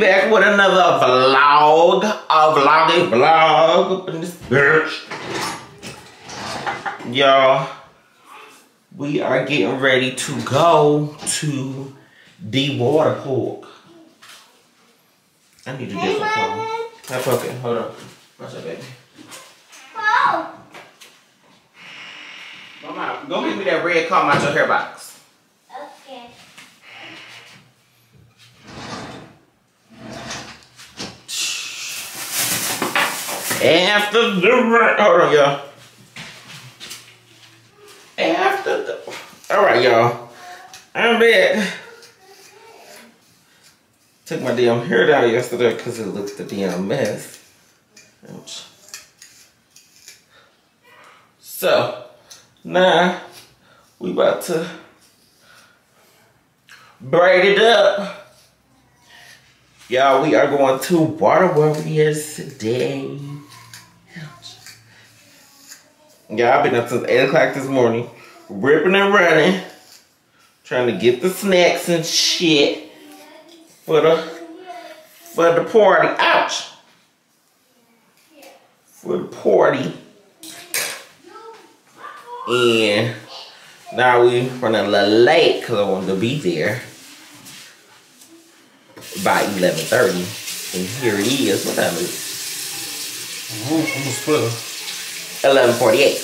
back with another vlog, a vloggy vlog up in this bitch. Y'all, we are getting ready to go to the water park. I need to Hey, different phone. That's okay, hold on. What's up, baby? Oh, Mama, go get me that red comb out your hair box. okay. After the rain, hold on, y'all. After the, all right, y'all. I'm back. Took my damn hair down yesterday because it looked a damn mess. Ouch. So now we about to braid it up. Y'all, we are going to Water Warriors today. Yeah, I've been up since 8 o'clock this morning, ripping and running, trying to get the snacks and shit for the for the party. Ouch! For the party. And now we running a little late because I wanted to be there by 11.30. And here it is. What time is it? Almost twelve. 11:48.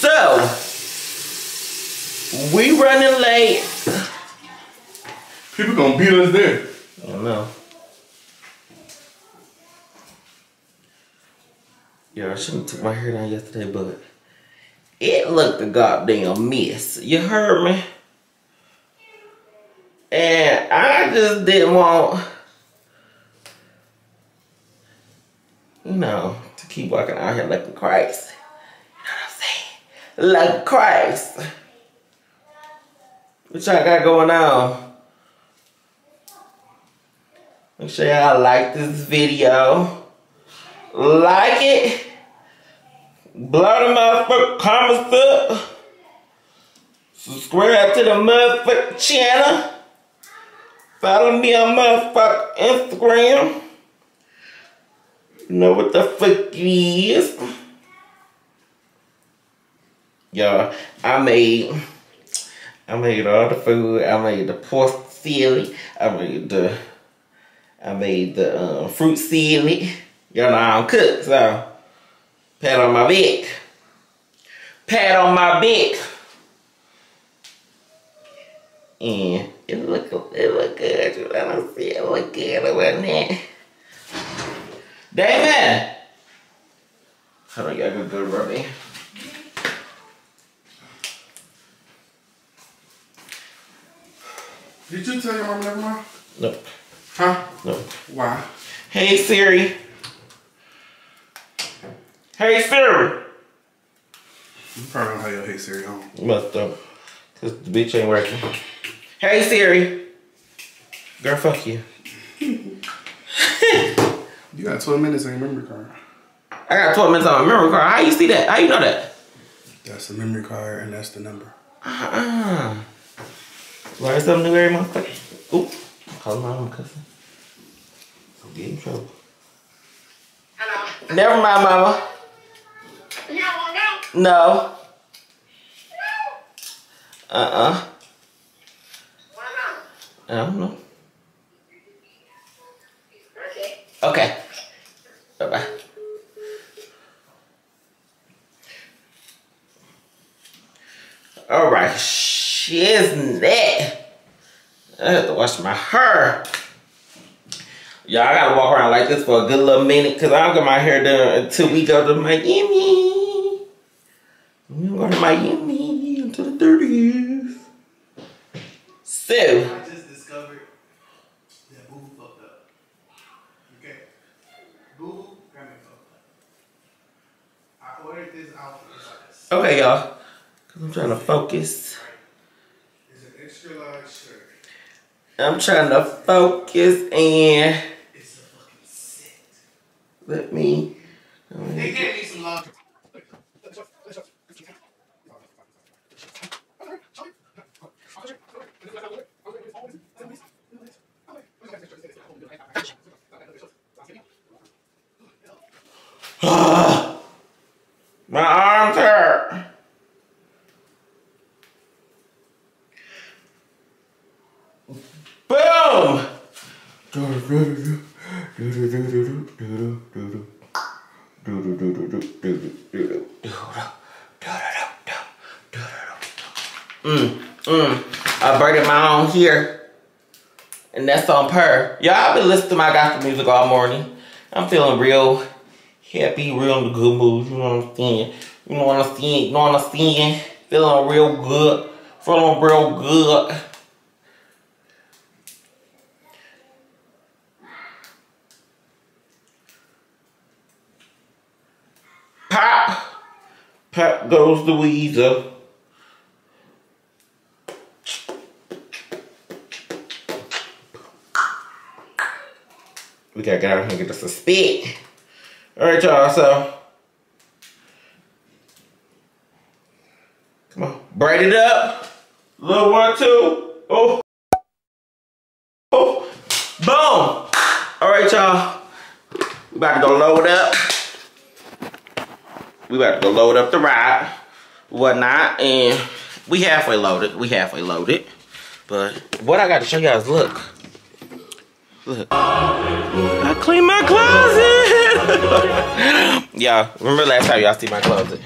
So we running late. People gonna beat us there. I don't know. Yeah, I shouldn't took my hair down yesterday, but it looked a goddamn mess. You heard me? And I just didn't want, know, to keep walking out here I'm saying? Like Christ. What y'all got going on? Make sure y'all like this video. Like it. Blow the motherfucker comments up. Subscribe to the motherfucker channel. Follow me on motherfucker Instagram. Know what the fuck is. Y'all, I made I made all the food. I made the pork silly. I made the I made the um, fruit silly. Y'all know I don't cook, so pat on my back. Pat on my back. And it look it look good. What I'm saying? It look good, wasn't it? Damon! How on, y'all go good rubber. Did you tell your mom never mind? Nope. Huh? Nope. Why? Hey Siri. Hey Siri. You probably don't have your Hey Siri on. Must have. Cause the bitch ain't working. Hey Siri. Girl, fuck you. You got 12 minutes on your memory card. I got 12 minutes on my memory card. How you see that? How you know that? That's the memory card and that's the number. Uh-uh. Learn something new every motherfucker. Oop. Call my mama cousin. I'll get in trouble. Hello. Never mind, mama. You don't no, No. no. Uh-uh. Why not? I don't know. Okay. Okay. Bye-bye. All right, shiznit. I have to wash my hair. Y'all, I gotta walk around like this for a good little minute because I don't get my hair done until we go to Miami. We go to Miami until the 30th. So, I just discovered that Boo fucked up. Okay. Boo got me fucked up. I ordered this outfit. It's like a okay, y'all. Because I'm trying to focus. It's an extra large shirt. I'm trying to focus and It's a fucking set. let me. They gave me some. Boom! Mm, mm. I birded my own here. And that's on per. Y'all, been listening to my gospel music all morning. I'm feeling real happy, real in the good mood. You know what I'm saying? You know what I'm saying? You know what I'm saying? Feeling real good. Feeling real good. Pop. Pop goes the Weezer. We gotta get out of here and get us a spit. Alright, y'all, so. Come on. Braid it up. Little one, two. Oh. Oh. Boom. Alright, y'all. We about to go load up. We about to go load up the ride, whatnot, and we halfway loaded. We halfway loaded. But what I got to show y'all is look. Look. I clean my closet. y'all, remember last time y'all see my closet?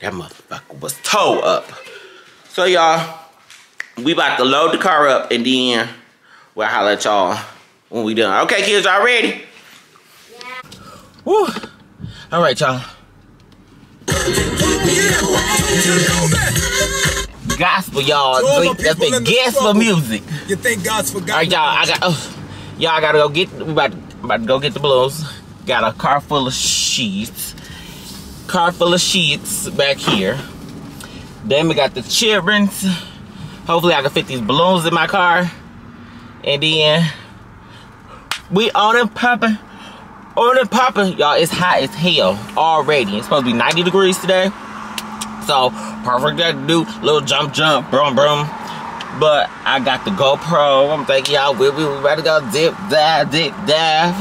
That motherfucker was toe up. So y'all, we about to load the car up and then we'll holler at y'all when we done. Okay, kids, y'all ready? Yeah. Woo. All right, y'all. Gospel, y'all. That's the gospel music. You think God's forgotten? All right, y'all. I got. Oh, y'all, I gotta go get. We about, about to go get the balloons. Got a car full of sheets. Car full of sheets back here. Then we got the children's. Hopefully, I can fit these balloons in my car. And then we on and popping. On and popping, y'all. It's hot as hell already. It's supposed to be 90 degrees today. So perfect that do little jump, jump, brum, brum. But I got the GoPro. I'm thinking y'all will we about to go dip, dive, dip, dive.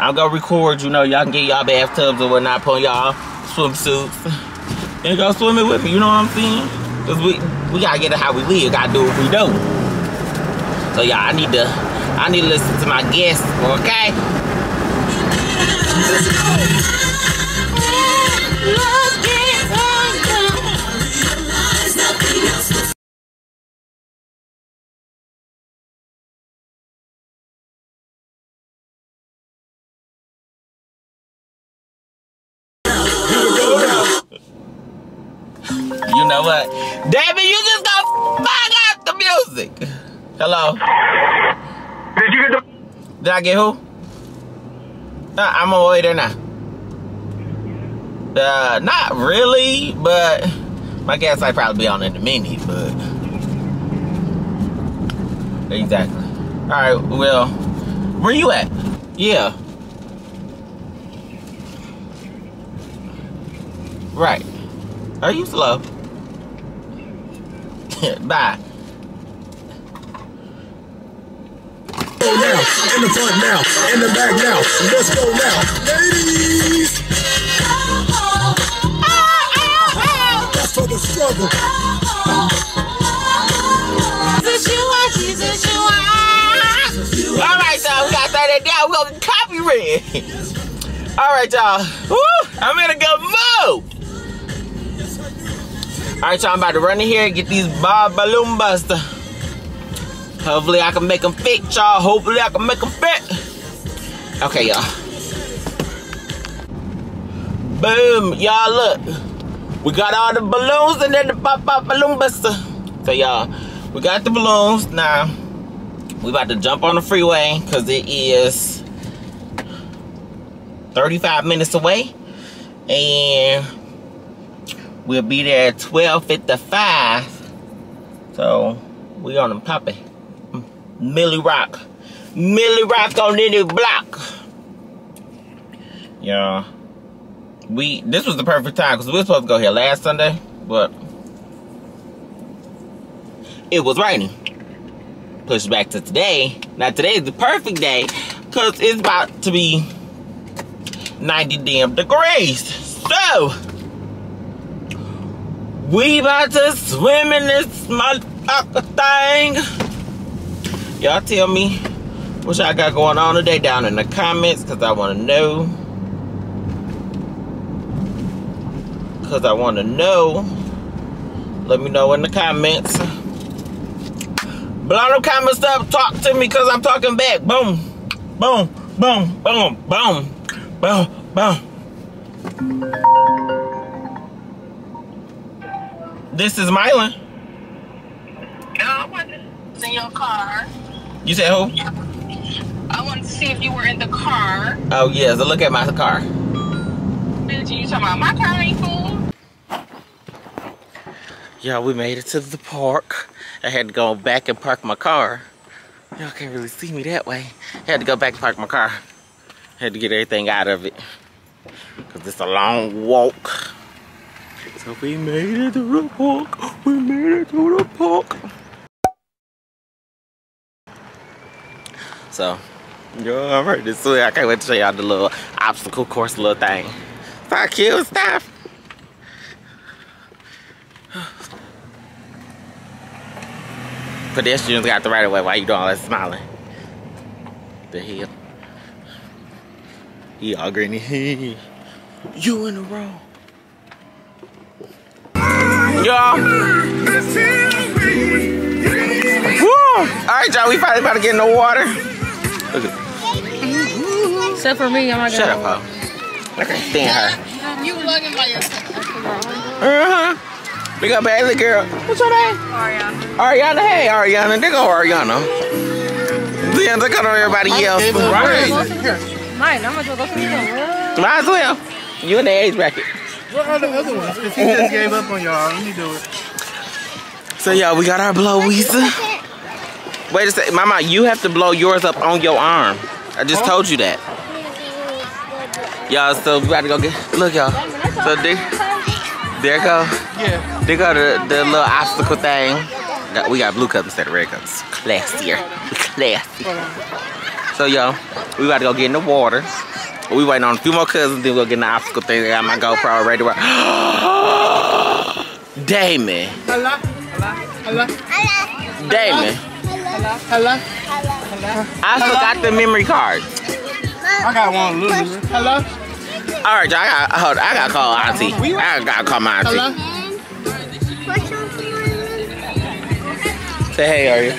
I'm gonna record. You know, y'all can get y'all bathtubs or whatnot, put y'all swimsuits, and go swimming with me. You know what I'm saying? Cause we we gotta get it how we live. Gotta do what we do. So y'all, I need to I need to listen to my guests. Okay. You know what? David, you just go fuck out the music. Hello? Did you get the? Did I get who? Uh, I'm on my way there now. Uh, not really, but my gas might probably be on in a minute, but exactly. All right, well, where you at? Yeah. Right. Are you slow? Bye. Go now, in the front now, in the back now. Let's go now, ladies. That's for the struggle. All right, y'all. We got that down. We gonna copyright. All right, y'all. Woo, I'm in a good mood. All right, y'all. I'm about to run in here and get these Bob Balloon Buster. Hopefully, I can make them fit, y'all. Hopefully, I can make them fit. Okay, y'all. Boom, y'all. Look, we got all the balloons and then the pop pop balloon buster. So, y'all, we got the balloons now. We about to jump on the freeway because it is 35 minutes away. And we'll be there at 12.55. So we on the poppy. Millie Rock. Millie Rock on any block. Yeah. We this was the perfect time because we were supposed to go here last Sunday, but it was raining pushed back to today. Now today is the perfect day because it's about to be 90 damn degrees. So we about to swim in this motherfucker thing. Y'all tell me what y'all got going on today down in the comments because I want to know. Because I want to know. Let me know in the comments. Blow them comments up. Talk to me because I'm talking back. Boom. Boom. Boom. Boom. Boom. Boom. Boom. This is Mylen. No, I wanted to in your car. You said who? I wanted to see if you were in the car. Oh, yes. Look at my car. Bitch, you talking about my car ain't full? Yeah, we made it to the park. I had to go back and park my car. Y'all can't really see me that way. I had to go back and park my car. I Had to get everything out of it. Because it's a long walk. So we made it to the park. We made it to the park. So, yo, I'm ready to see. I can't wait to show y'all the little obstacle course little thing. So cute stuff. Pedestrians got the right of way. Why you doing all that smiling? The hell? He all grinning. you in the wrong. Y'all. Woo! Alright, y'all, we finally about to get in the water. Except for me, I'm not Shut gonna. up, ho. I can't stand her. You lugging by yourself. Uh-huh. Big up Bailey girl. What's your name? Ariana. Ariana. Hey, Ariana. They go Ariana. Then look at everybody else. Right. Mine, I'm gonna go to the store. Might as well. You in the age bracket. What are the other ones? Because he just gave up on y'all. Let me do it. So yeah, we got our blowies. Wait a second, Mama, you have to blow yours up on your arm. I just told you that. Y'all, so we about to go get, look y'all. So there, there go, Yeah. there go the, the little obstacle thing. Got- We got blue cups instead of red cups. Classier, classy. So y'all, we about to go get in the water. We waiting on a few more cousins, then we'll get the obstacle thing. I got my GoPro ready to work. Damon, Hello? Hello? Hello? Damon. Hello? Hello? I forgot the memory card. I got one little. Hello? All right, y'all, I got hold. on, I gotta call auntie. I gotta call my auntie. Hello? Say hey, are you?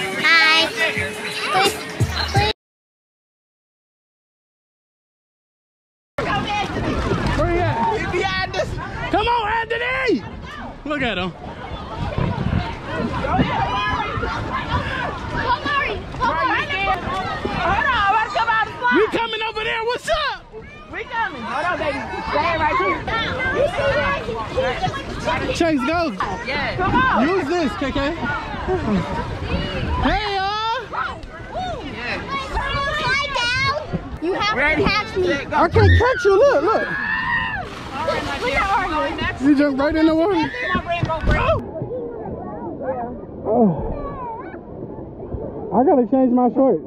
Come on, Anthony! Look at him. We coming over there. What's up? We coming. Hold on, baby. Stay right here. Chase, go. Yeah. Use this, KK. Hey, y'all. Slide down! You have to catch me. I can't catch you. Look, look. At You jump right in the water. Oh. I gotta change my shorts.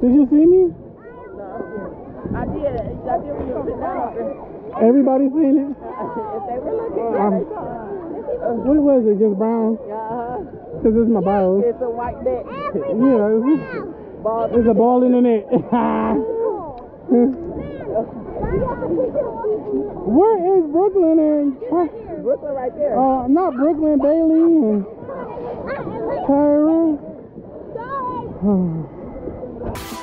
Did you see me? I did. I did when you were down. Everybody seen it? If they were looking, Um, what was it? Just brown? Cause it's my balls. it's a white neck. Yeah, it's, it's a ball in the net. Where is Brooklyn and Brooklyn right there. uh not Brooklyn, Bailey and Tyra?